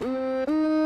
Mm-hmm.